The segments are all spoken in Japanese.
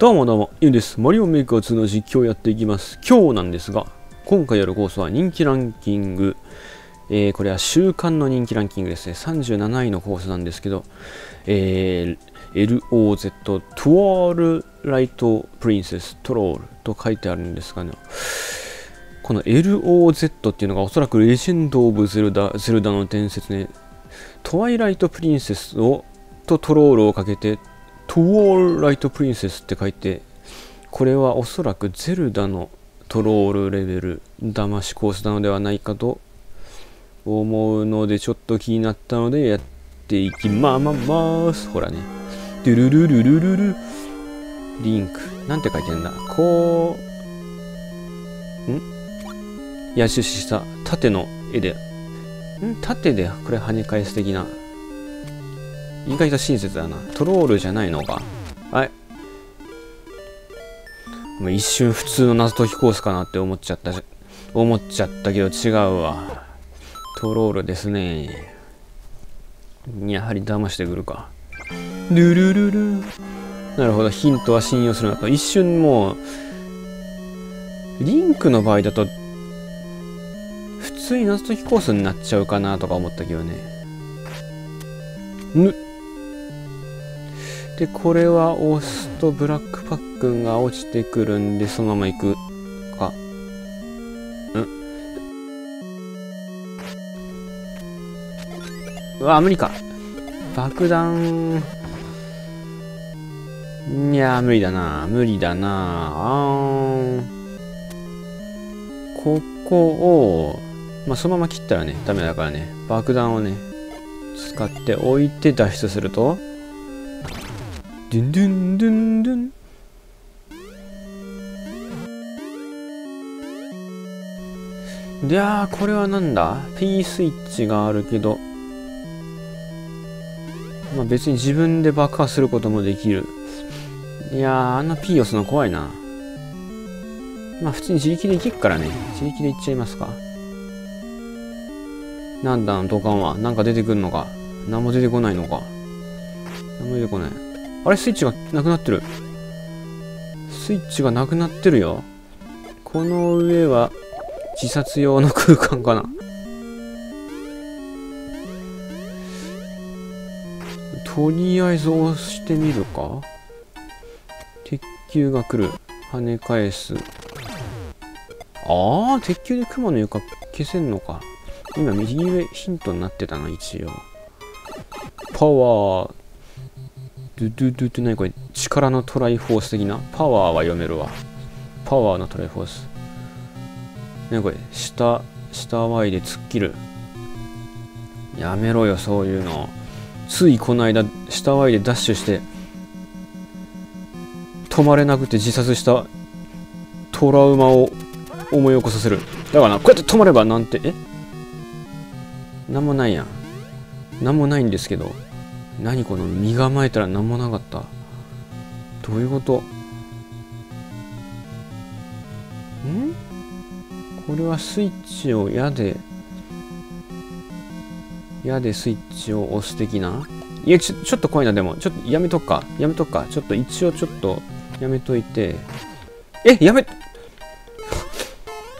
どうもどうも、ゆうです。マリオメーカー2の実況をやっていきます。今日なんですが、今回やるコースは人気ランキング、えー、これは週間の人気ランキングですね。37位のコースなんですけど、えー、LOZ、トゥワールライトプリンセストロールと書いてあるんですがね、この LOZ っていうのがおそらくレジェンド・オブ・ゼルダ、ゼルダの伝説ね、トワイライトプリンセスをとトロールをかけてトゥオールライトプリンセスって書いてこれはおそらくゼルダのトロールレベル騙しコースなのではないかと思うのでちょっと気になったのでやっていきままます。ほらね。ドゥルルルルルルリンク。なんて書いてんだ。こうん？矢印した。縦の絵で。ん？縦でこれ跳ね返す的な。意外と親切だな。トロールじゃないのか。はい。もう一瞬普通の謎解きコースかなって思っちゃった思っちゃったけど違うわ。トロールですね。やはり騙してくるか。ルルルル。なるほど。ヒントは信用するなと。一瞬もう、リンクの場合だと、普通に謎解きコースになっちゃうかなとか思ったけどね。ぬ、で、これは押すとブラックパックンが落ちてくるんで、そのまま行くか。んうわ、無理か。爆弾。いや無理だな。無理だな。あここを、まあ、そのまま切ったらね、ダメだからね。爆弾をね、使って置いて脱出すると、ドゥンドゥンドゥンドゥンいやーこれはなんだ? P スイッチがあるけど。まあ別に自分で爆破することもできる。いやーあんな P 押すの怖いな。まあ普通に自力でいけっからね。自力でいっちゃいますか。なんだ土管は。なんか出てくんのか。何も出てこないのか。何も出てこない。あれスイッチがなくなってる。スイッチがなくなってるよ。この上は自殺用の空間かな。とりあえず押してみるか鉄球が来る。跳ね返す。ああ、鉄球で雲の床消せんのか。今右上ヒントになってたな、一応。パワー、ドゥドゥドゥって何これ？力のトライフォース的な？パワーは読めるわ。パワーのトライフォース。何これ？下、下 Y で突っ切る。やめろよ、そういうの。ついこの間、下 Y でダッシュして、止まれなくて自殺したトラウマを思い起こさせる。だから、こうやって止まればなんて、え？なんもないやん。なんもないんですけど。何この身構えたら何もなかった。どういうこと？ん？これはスイッチを矢で矢でスイッチを押す的な？いやちょちょっと怖いなでも。ちょっとやめとくか。やめとくか。ちょっと一応ちょっとやめといて。えやめ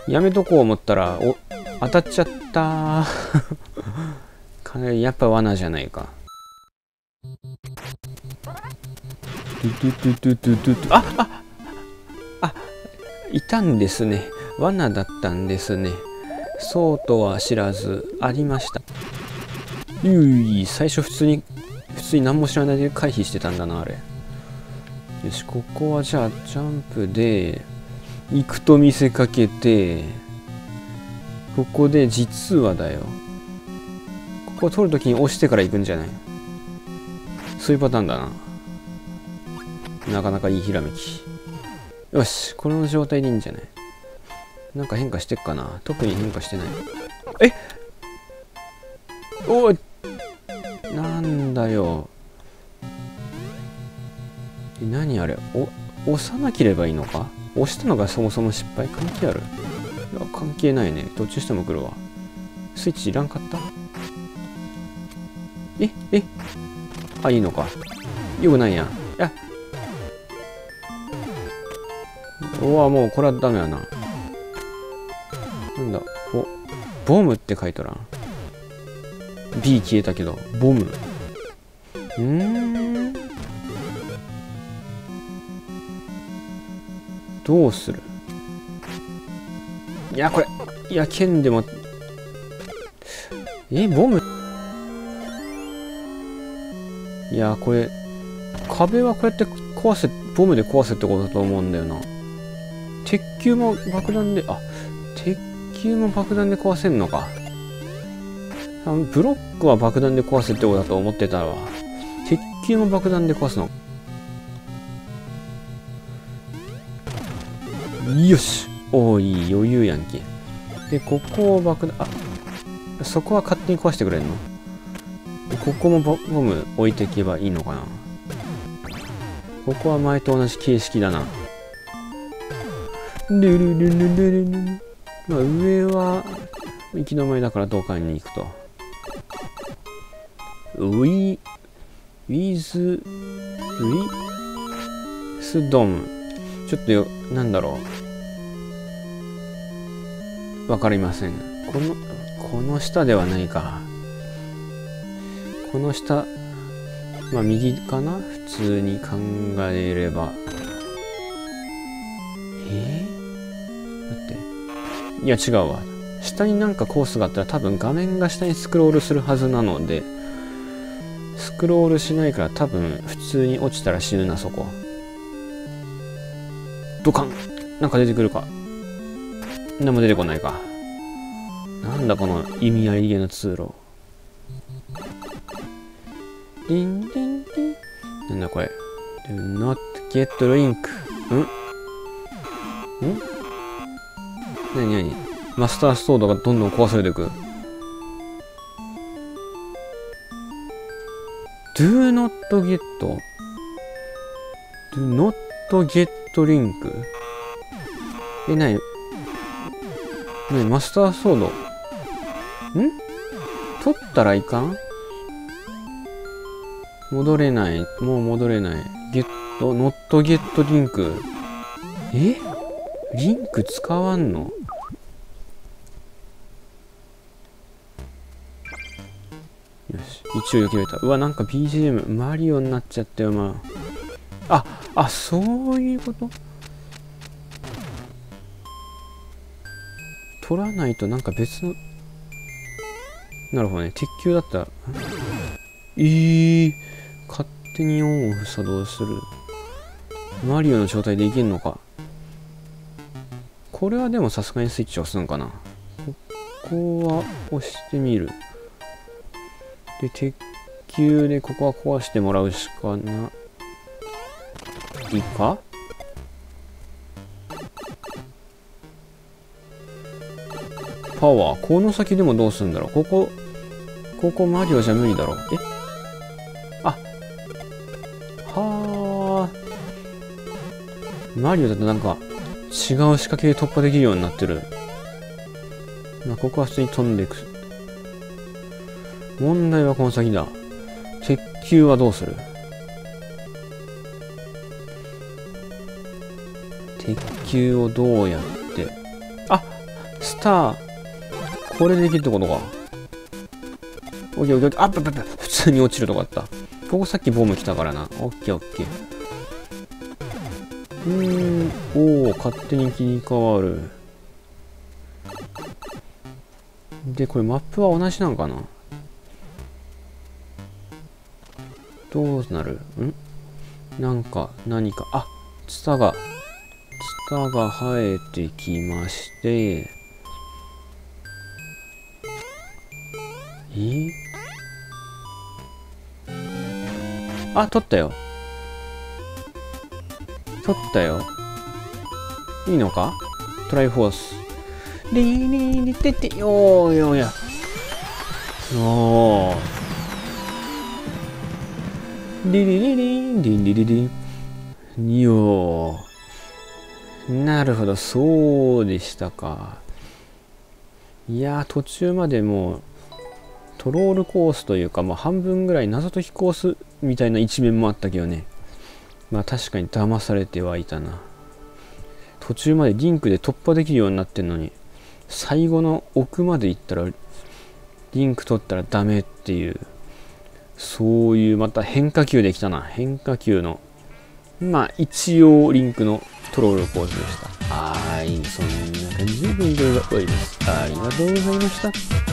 やめとこう思ったらお当たっちゃった。かなりやっぱ罠じゃないか。ドゥドゥドゥドゥドゥドゥドゥ。あああいたんですね。罠だったんですね。そうとは知らずありました。ゆい最初普通に普通に何も知らないで回避してたんだなあれ。よしここはじゃあジャンプで行くと見せかけてここで実はだよ。ここ取るときに押してから行くんじゃないそういうパターンだな。なかなかいいひらめき。よし、この状態でいいんじゃない？なんか変化してっかな？特に変化してない。え？おい！なんだよ。え、何あれ？お、押さなければいいのか？押したのがそもそも失敗？関係ある？いや、関係ないね。どっちしても来るわ。スイッチいらんかった？え？え？あ、いいのか。よくないや。ん。や、うわもうこれはダメやな。なんだ。おボムって書いとらん。B 消えたけどボム。うん。どうする？いやこれ。いや剣でも。えボム？いやこれ壁はこうやって壊せボムで壊せってことだと思うんだよな。鉄球も爆弾であ鉄球も爆弾で壊せんのか。あのブロックは爆弾で壊せってことだと思ってたわ。鉄球も爆弾で壊すの。よし。おおいい余裕やんけ。でここを爆弾あそこは勝手に壊してくれんの？ここもボム置いていけばいいのかな？ここは前と同じ形式だな。ルルルルルルル。まあ上は行き止まりだからどかに行くと。ウィウィズウィスドム。ちょっとよなんだろう。わかりません。このこの下ではないか。この下まあ右かな？普通に考えれば。え？ー、待って。いや違うわ。下になんかコースがあったら多分画面が下にスクロールするはずなのでスクロールしないから多分普通に落ちたら死ぬなそこ。ドカン！なんか出てくるか。何も出てこないか。なんだこの意味ありげな通路。ディンディンディンなんだこれ Do not get link んんなになにマスターストードがどんどん壊されていく Do not get Do not get link え、なになにマスターソードん取ったらいかん戻れない。もう戻れない。ゲット、ノットゲットリンク。え？リンク使わんの？よし。一応避けられた。うわ、なんか BGM、マリオになっちゃったよ、まあ。あ、あ、そういうこと？取らないとなんか別のなるほどね鉄球だったらえー、勝手にオンオフ作動する。マリオの状態でいけんのか。これはでもさすがにスイッチ押すんかな。ここは押してみる。で鉄球でここは壊してもらうしかな。いいか？パワー？この先でもどうすんだろう？ここ、ここマリオじゃ無理だろう。え？マリオだとなんか、違う仕掛けで突破できるようになってる。まあ、ここは普通に飛んでいく。問題はこの先だ。鉄球はどうする？鉄球をどうやって？あスターこれでできるってことか。オッケーオッケーオッケー。あっぱっぱっぱ。普通に落ちるとこあった。ここさっきボム来たからな。オッケーオッケー。うん。おお、勝手に切り替わる。で、これマップは同じなんかな？どうなる？ん？なんか、何か、あ、ツタが、ツタが生えてきまして、え？あ、取ったよ。取ったよ。いいのか？トライフォース。リーリーリテテよーよーや。おー。リリリリンリンリリリン。よー。なるほど、そうでしたか。いや途中までもうトロールコースというか、まあ、半分ぐらい謎解きコースみたいな一面もあったけどねまあ確かに騙されてはいたな。途中までリンクで突破できるようになってんのに最後の奥まで行ったらリンク取ったらダメっていうそういうまた変化球できたな。変化球のまあ一応リンクのトロールコースでした。はいそんな感じで勉強が終わりますありがとうございました。